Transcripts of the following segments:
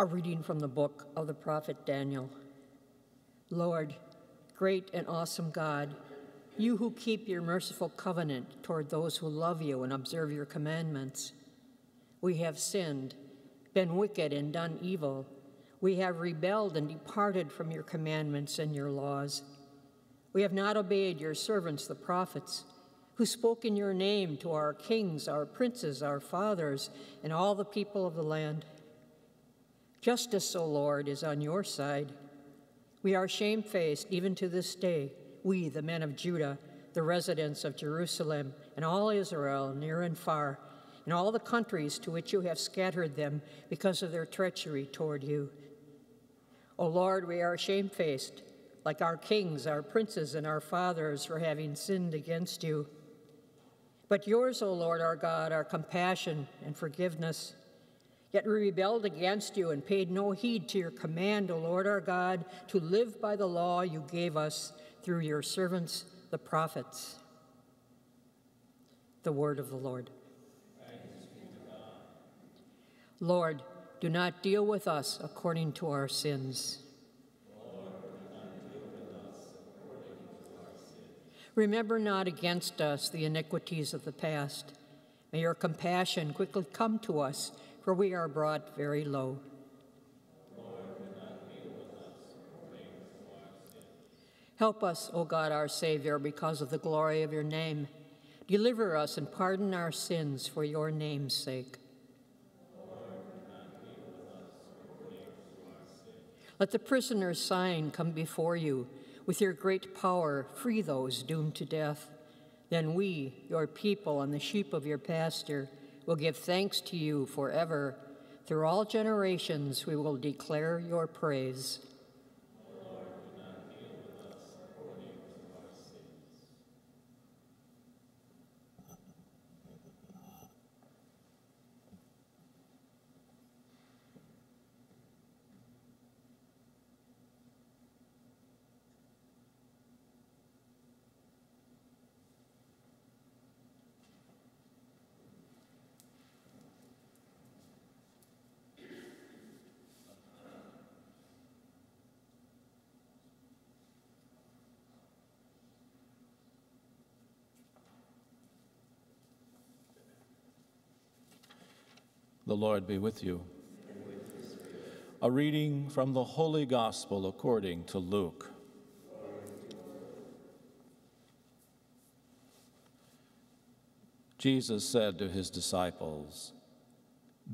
A reading from the book of the prophet Daniel. Lord, great and awesome God, you who keep your merciful covenant toward those who love you and observe your commandments. We have sinned, been wicked, and done evil. We have rebelled and departed from your commandments and your laws. We have not obeyed your servants, the prophets, who spoke in your name to our kings, our princes, our fathers, and all the people of the land. Justice, O Lord, is on your side. We are shamefaced even to this day we, the men of Judah, the residents of Jerusalem, and all Israel, near and far, and all the countries to which you have scattered them because of their treachery toward you. O Lord, we are shamefaced, like our kings, our princes, and our fathers for having sinned against you. But yours, O Lord our God, are compassion and forgiveness. Yet we rebelled against you and paid no heed to your command, O Lord our God, to live by the law you gave us through your servants, the prophets. The word of the Lord. Lord, do not deal with us according to our sins. Remember not against us the iniquities of the past. May your compassion quickly come to us, for we are brought very low. Help us, O God our Savior, because of the glory of your name. Deliver us and pardon our sins for your name's sake. Let the prisoner's sign come before you. With your great power, free those doomed to death. Then we, your people and the sheep of your pasture, will give thanks to you forever. Through all generations, we will declare your praise. The Lord be with you. A reading from the Holy Gospel according to Luke. Jesus said to his disciples,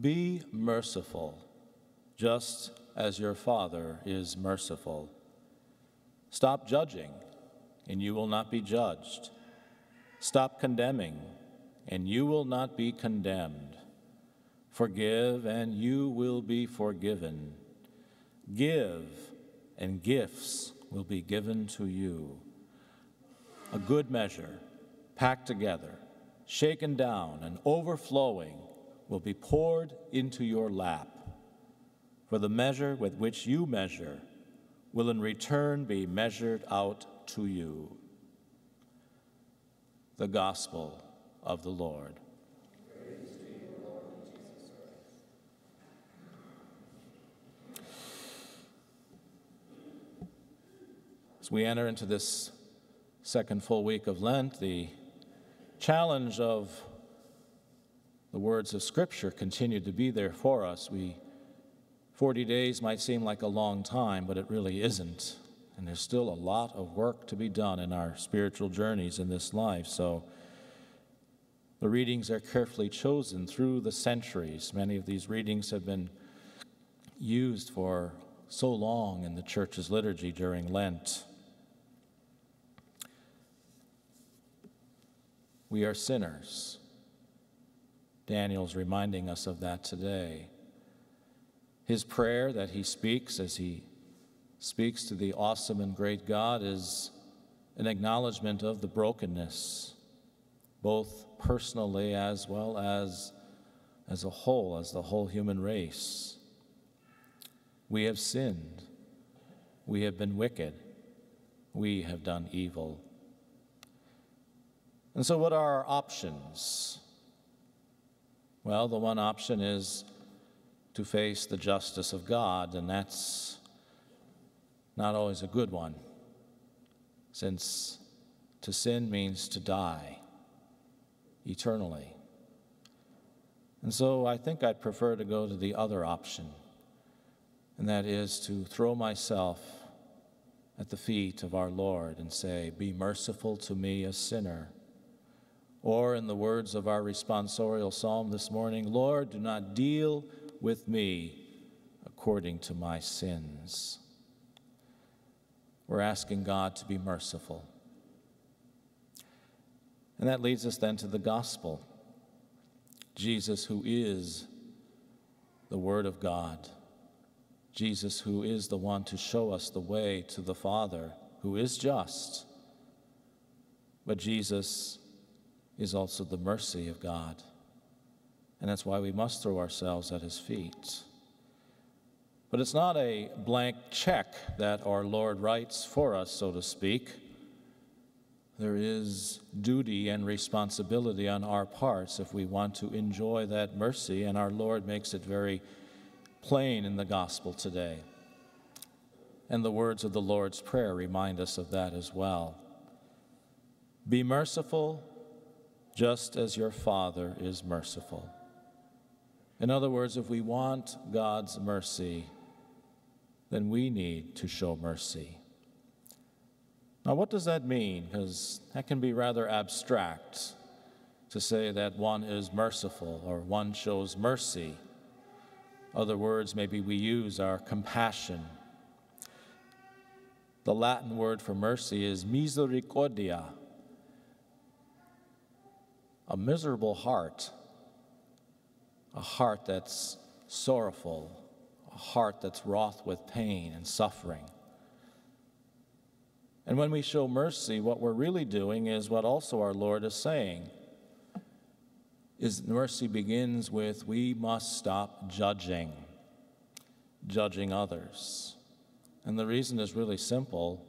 Be merciful, just as your Father is merciful. Stop judging, and you will not be judged. Stop condemning, and you will not be condemned. Forgive, and you will be forgiven. Give, and gifts will be given to you. A good measure, packed together, shaken down, and overflowing, will be poured into your lap. For the measure with which you measure will in return be measured out to you. The Gospel of the Lord. As we enter into this second full week of Lent, the challenge of the words of Scripture continue to be there for us. We 40 days might seem like a long time, but it really isn't. And there's still a lot of work to be done in our spiritual journeys in this life. So the readings are carefully chosen through the centuries. Many of these readings have been used for so long in the church's liturgy during Lent. We are sinners. Daniel's reminding us of that today. His prayer that he speaks as he speaks to the awesome and great God is an acknowledgement of the brokenness, both personally as well as as a whole, as the whole human race. We have sinned. We have been wicked. We have done evil. And so, what are our options? Well, the one option is to face the justice of God, and that's not always a good one, since to sin means to die eternally. And so I think I'd prefer to go to the other option, and that is to throw myself at the feet of our Lord and say, Be merciful to me, a sinner. Or, in the words of our responsorial psalm this morning, Lord, do not deal with me according to my sins. We're asking God to be merciful. And that leads us then to the gospel. Jesus, who is the Word of God, Jesus, who is the one to show us the way to the Father, who is just. But Jesus is also the mercy of God. And that's why we must throw ourselves at his feet. But it's not a blank check that our Lord writes for us, so to speak. There is duty and responsibility on our parts if we want to enjoy that mercy, and our Lord makes it very plain in the gospel today. And the words of the Lord's Prayer remind us of that as well. Be merciful just as your Father is merciful. In other words, if we want God's mercy, then we need to show mercy. Now, what does that mean? Because that can be rather abstract to say that one is merciful or one shows mercy. Other words maybe we use are compassion. The Latin word for mercy is misericordia, a miserable heart, a heart that's sorrowful, a heart that's wroth with pain and suffering. And when we show mercy, what we're really doing is what also our Lord is saying. Is mercy begins with we must stop judging, judging others. And the reason is really simple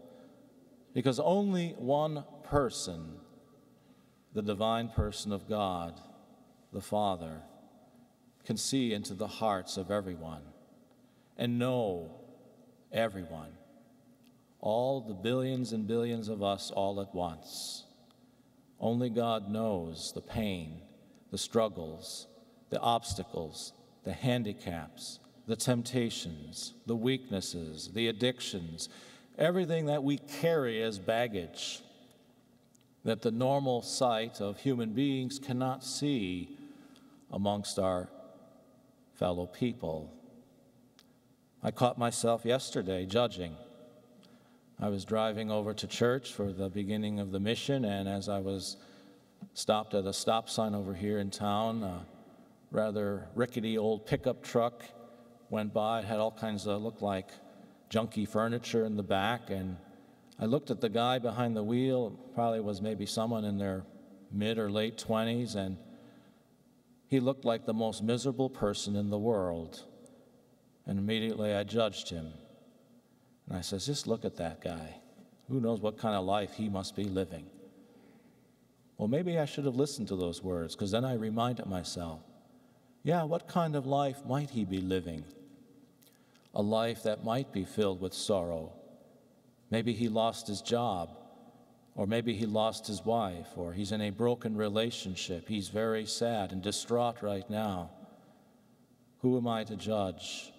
because only one person, the divine person of God, the Father, can see into the hearts of everyone and know everyone all the billions and billions of us all at once. Only God knows the pain, the struggles, the obstacles, the handicaps, the temptations, the weaknesses, the addictions, everything that we carry as baggage that the normal sight of human beings cannot see amongst our fellow people. I caught myself yesterday judging I was driving over to church for the beginning of the mission, and as I was stopped at a stop sign over here in town, a rather rickety old pickup truck went by. It had all kinds of, looked like junky furniture in the back, and I looked at the guy behind the wheel, probably was maybe someone in their mid or late 20s, and he looked like the most miserable person in the world. And immediately I judged him. And I says, just look at that guy. Who knows what kind of life he must be living? Well, maybe I should have listened to those words, because then I reminded myself, yeah, what kind of life might he be living? A life that might be filled with sorrow. Maybe he lost his job, or maybe he lost his wife, or he's in a broken relationship. He's very sad and distraught right now. Who am I to judge?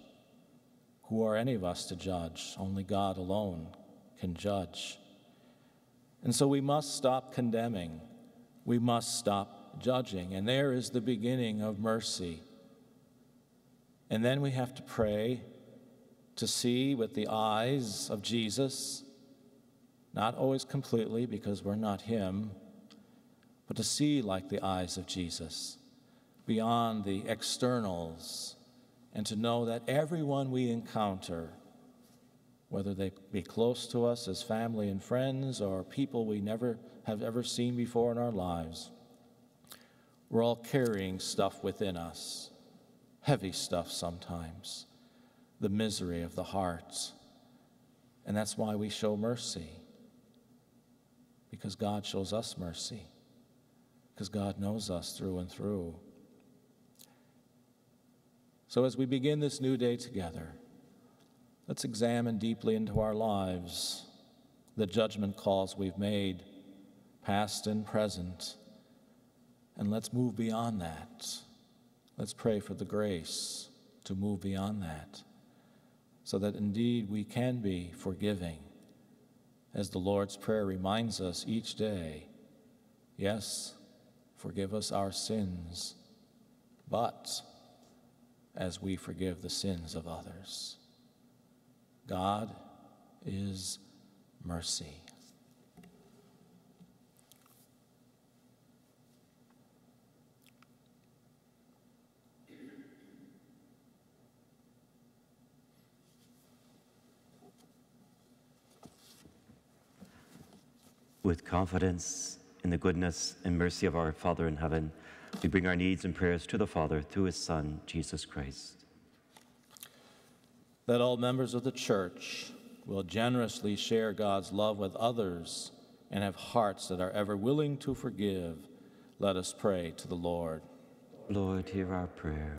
Who are any of us to judge? Only God alone can judge. And so we must stop condemning. We must stop judging. And there is the beginning of mercy. And then we have to pray to see with the eyes of Jesus, not always completely because we're not Him, but to see like the eyes of Jesus, beyond the externals and to know that everyone we encounter, whether they be close to us as family and friends or people we never have ever seen before in our lives, we're all carrying stuff within us, heavy stuff sometimes, the misery of the hearts. And that's why we show mercy, because God shows us mercy, because God knows us through and through. So as we begin this new day together, let's examine deeply into our lives the judgment calls we've made, past and present, and let's move beyond that. Let's pray for the grace to move beyond that so that indeed we can be forgiving. As the Lord's Prayer reminds us each day yes, forgive us our sins, but as we forgive the sins of others. God is mercy. With confidence in the goodness and mercy of our Father in heaven, we bring our needs and prayers to the Father through his Son, Jesus Christ. That all members of the church will generously share God's love with others and have hearts that are ever willing to forgive, let us pray to the Lord. Lord, hear our prayer.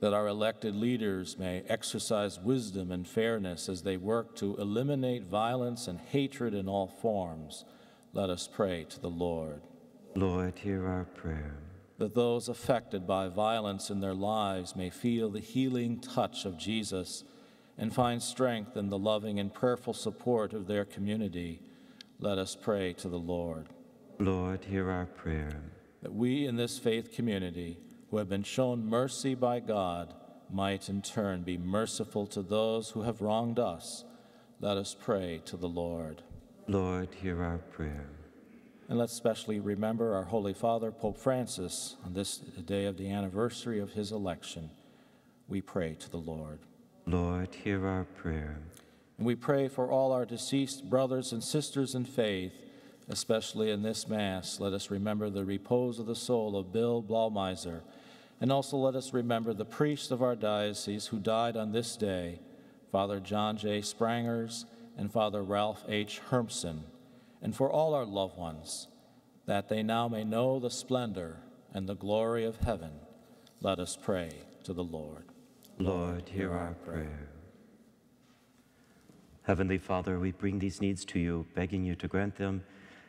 That our elected leaders may exercise wisdom and fairness as they work to eliminate violence and hatred in all forms let us pray to the Lord. Lord, hear our prayer. That those affected by violence in their lives may feel the healing touch of Jesus and find strength in the loving and prayerful support of their community, let us pray to the Lord. Lord, hear our prayer. That we in this faith community, who have been shown mercy by God, might in turn be merciful to those who have wronged us, let us pray to the Lord. Lord, hear our prayer. And let's especially remember our Holy Father, Pope Francis, on this day of the anniversary of his election. We pray to the Lord. Lord, hear our prayer. And we pray for all our deceased brothers and sisters in faith, especially in this Mass. Let us remember the repose of the soul of Bill Blaumeiser. And also let us remember the priest of our diocese who died on this day, Father John J. Sprangers and Father Ralph H. Hermson, and for all our loved ones, that they now may know the splendor and the glory of heaven, let us pray to the Lord. Lord, hear our prayer. Heavenly Father, we bring these needs to you, begging you to grant them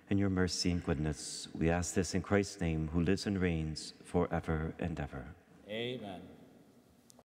in your mercy and goodness. We ask this in Christ's name, who lives and reigns forever and ever. Amen.